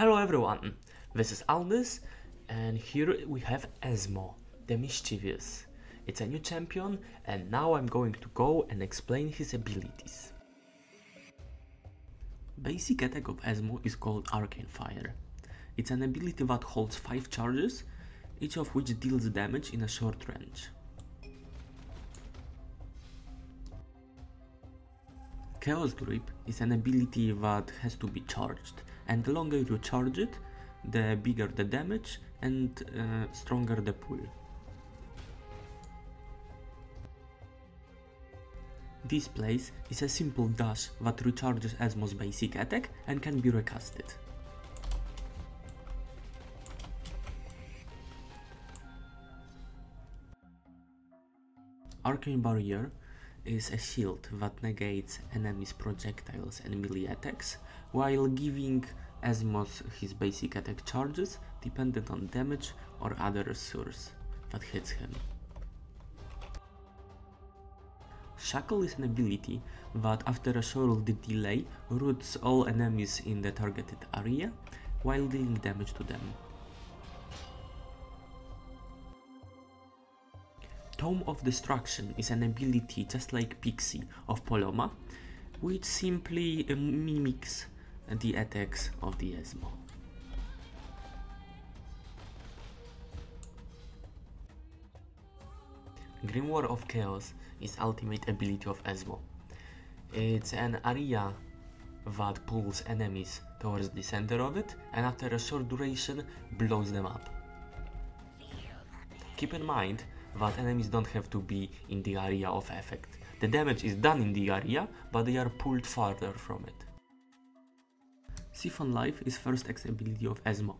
Hello everyone, this is Aldys and here we have Ezmo, the Mischievous. It's a new champion and now I'm going to go and explain his abilities. Basic attack of Ezmo is called Arcane Fire. It's an ability that holds 5 charges, each of which deals damage in a short range. Chaos Grip is an ability that has to be charged, and the longer you charge it, the bigger the damage and uh, stronger the pull. Displace is a simple dash that recharges Ezmo's basic attack and can be recasted. Arcane Barrier is a shield that negates enemies' projectiles and melee attacks, while giving Ezmo's his basic attack charges dependent on damage or other source that hits him. Shackle is an ability that after a short delay roots all enemies in the targeted area while dealing damage to them. Tome of Destruction is an ability just like Pixie of Poloma, which simply uh, mimics the attacks of the Ezmo. War of Chaos is ultimate ability of Ezmo. It's an area that pulls enemies towards the center of it and after a short duration blows them up. Keep in mind that enemies don't have to be in the area of effect. The damage is done in the area, but they are pulled farther from it. Siphon Life is first X ability of Ezmo.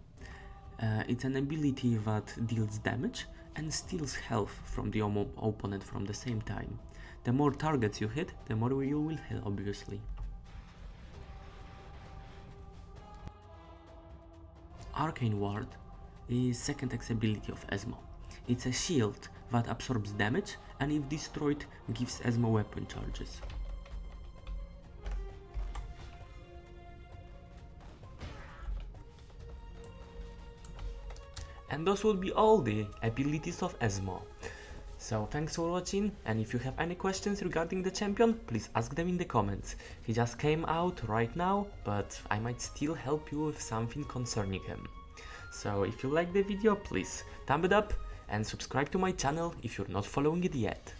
Uh, it's an ability that deals damage and steals health from the opponent from the same time. The more targets you hit, the more you will heal obviously. Arcane Ward is second X ability of Ezmo. It's a shield that absorbs damage and if destroyed gives Ezmo weapon charges. And those would be all the abilities of Ezmo. So thanks for watching and if you have any questions regarding the champion, please ask them in the comments. He just came out right now, but I might still help you with something concerning him. So if you like the video, please thumb it up and subscribe to my channel if you're not following it yet.